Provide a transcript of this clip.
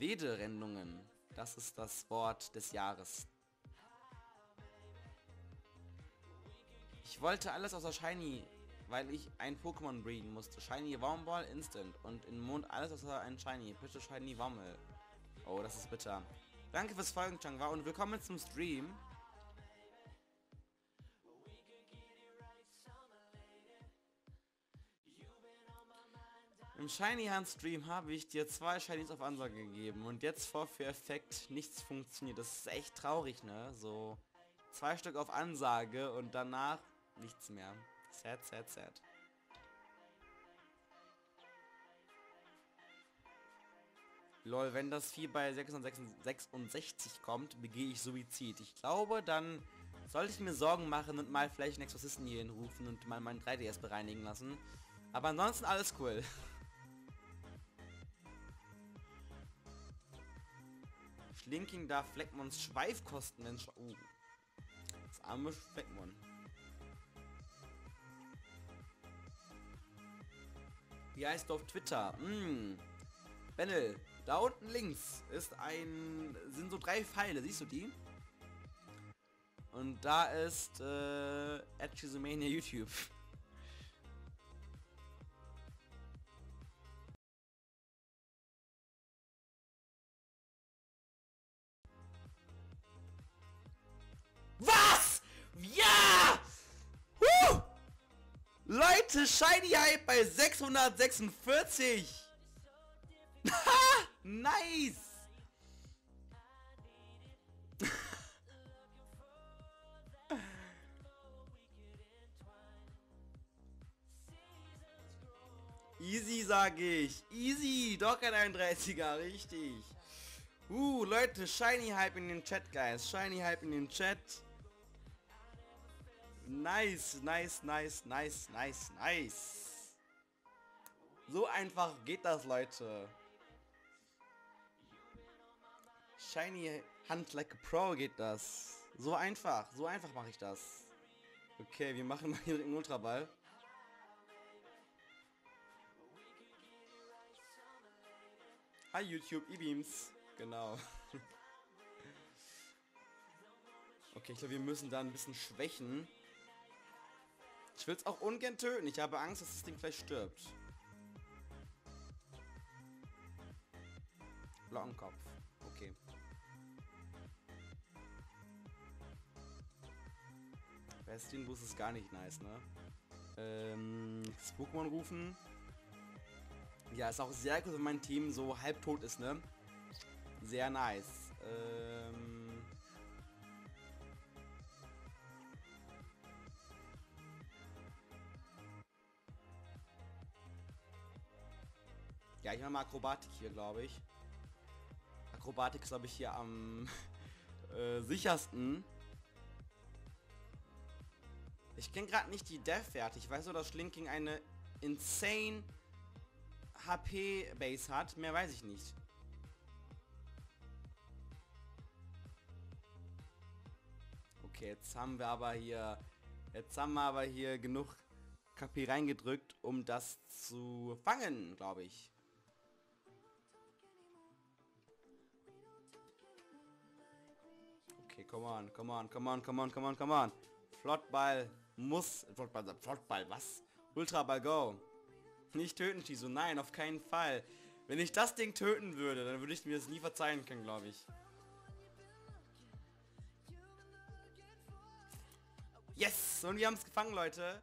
Wederendungen. Das ist das Wort des Jahres. Ich wollte alles außer Shiny, weil ich ein Pokémon breeden musste. Shiny Wormball Instant und in Mond alles außer ein Shiny. Bitte Shiny Wommel. Oh, das ist bitter. Danke fürs Folgen, Changwa, und willkommen zum Stream. Im Shiny Hand Stream habe ich dir zwei Shinies auf Ansage gegeben und jetzt vor für Effekt nichts funktioniert. Das ist echt traurig, ne? So zwei Stück auf Ansage und danach nichts mehr. Sad, sad, sad. Lol, wenn das Vieh bei 666 kommt, begehe ich Suizid. Ich glaube, dann sollte ich mir Sorgen machen und mal vielleicht einen Exorzisten hier hinrufen und mal meinen 3DS bereinigen lassen. Aber ansonsten alles cool. Schlinking darf Fleckmons Schweifkosten in Sch oh. Das arme Fleckmon. Wie heißt auf Twitter? Mm. Bennel, da unten links ist ein... sind so drei Pfeile, siehst du die? Und da ist äh, YouTube. Leute, Shiny Hype bei 646. nice. Easy, sage ich. Easy. Doch ein 31er, richtig. Uh, Leute, Shiny Hype in den Chat, guys. Shiny Hype in den Chat. Nice, nice, nice, nice, nice, nice. So einfach geht das, Leute. Shiny Hand like a Pro geht das. So einfach, so einfach mache ich das. Okay, wir machen mal hier den Ultraball. Hi YouTube, E-Beams. Genau. okay, ich glaube, wir müssen da ein bisschen schwächen. Ich will es auch ungern töten. Ich habe Angst, dass das Ding vielleicht stirbt. Lockenkopf. Okay. Bestien Boost ist gar nicht nice, ne? Ähm, das Pokémon rufen. Ja, ist auch sehr gut, wenn mein Team so halbtot ist, ne? Sehr nice. Ähm... Ja, ich mache mal Akrobatik hier, glaube ich. Akrobatik ist, glaube ich, hier am äh, sichersten. Ich kenne gerade nicht die Death-Werte. Ich weiß nur, dass Schlinking eine insane HP-Base hat. Mehr weiß ich nicht. Okay, jetzt haben wir aber hier... Jetzt haben wir aber hier genug KP reingedrückt, um das zu fangen, glaube ich. Come on, come on, come on, come on, come on, come on. Flottball muss... Flottball, Flottball, was? Ultraball, go. Nicht töten, Shizu. Nein, auf keinen Fall. Wenn ich das Ding töten würde, dann würde ich mir das nie verzeihen können, glaube ich. Yes! Und wir haben es gefangen, Leute.